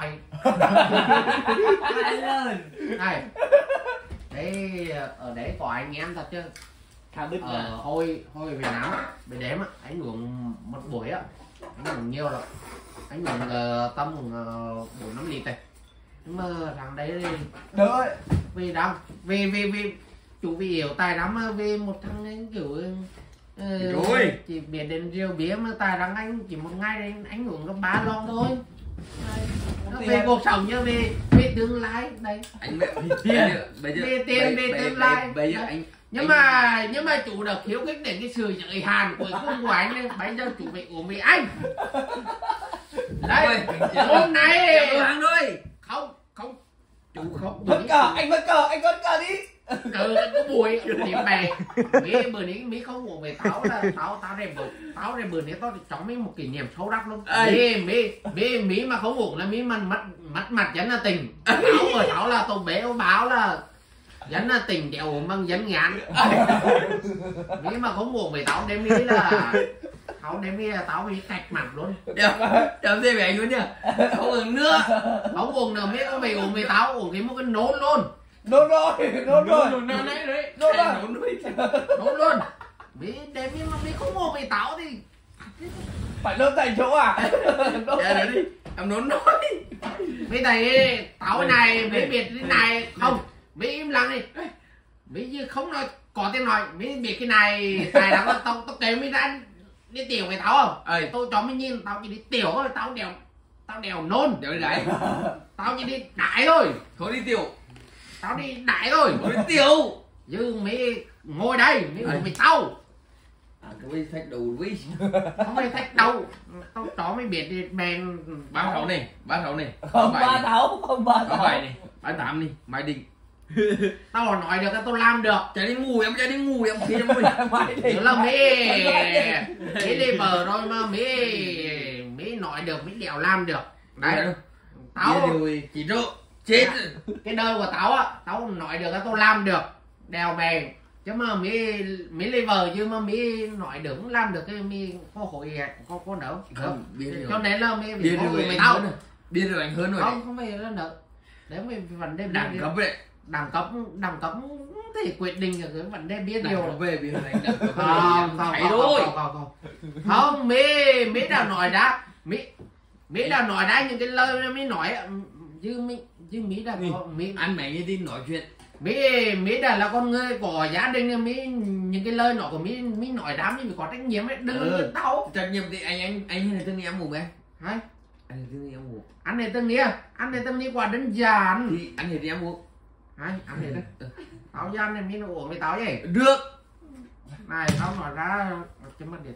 nói Hai lần này đấy ở đấy có anh em thật chứ Thả bứt ờ, hồi hồi Việt Nam á về đếm á anh uống một buổi á anh uống nhiều rồi anh uống uh, tầm uh, bốn năm lít này nhưng mà thằng đấy thì Trời ơi. vì đâu? Vì vì vì chủ vì hiểu tài lắm mà vì một thằng anh kiểu ờ, Rồi. chỉ biết đến rượu bia mà tài lắm anh chỉ một ngày đấy anh uống có ba lon thôi về cuộc sống như về về tương lai. Đây. Anh mẹ vì tiền. Bây- tương bây- lai. bây giờ Đấy. anh nhưng mà nhưng mà chủ được khiếu khích đến cái sự giới hạn cuối cùng của anh nên bây giờ chủ phải uống với anh. Đấy. Hôm nay hàng thôi. Không không. Chủ không Vất cờ anh vất cờ anh vất cờ đi cờ có bùi điểm bè mỹ bữa nay mỹ không uống về táo là táo táo này bữa táo này bữa nay tao cho mấy một kỷ niệm sâu đắc luôn. Mỹ mỹ mỹ mỹ mà không uống là mỹ mình mất mất mặt vẫn là tình. Táo ở táo là tôi bé báo là vẫn là tình đèo uống bằng vẫn ngán. Mỹ mà không uống về táo đem mỹ là táo đem mỹ là táo mỹ cạch mặt luôn. Đeo Đeo thêm về anh luôn nhá. Không uống nữa không uống nữa mỹ không phải uống về táo uống cái một cái nốt luôn Nốt rồi Nốt rồi. nốt đấy đấy Nốt rồi. nốt luôn. Mỹ đem mỹ mà mỹ không uống về táo thì Phải nốt tại chỗ à? Tại đấy đi Em nấu nuôi mấy thầy táo này mấy biệt cái này. Không mấy im lặng đi. Mấy như không nói có tiếng nói. Mấy biệt cái này tài lắm tao tao kêu mấy ra đi tiểu cái táo không? Ơi tôi cho mấy nhìn tao chỉ đi tiểu thôi tao đèo tao đèo nôn. Đi đấy tao chỉ đi đại thôi. Thôi đi tiểu tao đi đại Thôi đi tiểu chứ mấy ngồi đây mấy ngồi mày tao. À cái bây thách đầu với không phải thách đâu tao cho mấy biệt đi bèn Ba sáu này Ba sáu này. Không ba tháo Không ba tháo bảy này Ba tám này Mai định. Tao nói được tao làm được. Chạy đi ngủ em chạy đi ngủ em khi em Nhớ đi. Là Mỹ Mỹ đi. Bờ thôi mà Mỹ Mỹ nói được Mỹ đèo làm được. Đấy. Rồi Chỉ độ Chết. Cái đời của táo á táo nói được tao làm được. Đèo bèn chứ mà Mỹ Mỹ vợ chứ mà Mỹ nói được cũng làm được cái Mỹ có hội có có nở Không? Biết cho nên là Mỹ Biết anh với tao. Biết rồi anh hơn rồi. Không không phải là nợ. Nếu mà vấn đề Đẳng cấp đấy. đẳng cấp đẳng cấp thì quyết định cái vấn đề biết điều về biết anh đẳng cấp không không không không không mỹ mỹ đã nói đã. Mỹ mỹ đã nói đã những cái lời mỹ nói chứ mỹ chứ mỹ đã có mỹ. Anh mẹ như tin nói chuyện. Mỹ mỹ đã là con người của gia đình mỹ những cái lời nói của mỹ mỹ nói đám mà có trách nhiệm ấy. Đừng Ừ. đau. Trách nhiệm thì anh anh anh này tương em ngủ anh Đấy. Anh này tương em ngủ. Anh này tâm nghĩa anh này tâm nghĩa quả đơn giản. Thì anh này thì em ngủ. Đấy, anh này đó tao gian này mỹ nó uống với tao vậy. Được. Này tao nói ra cái mất điện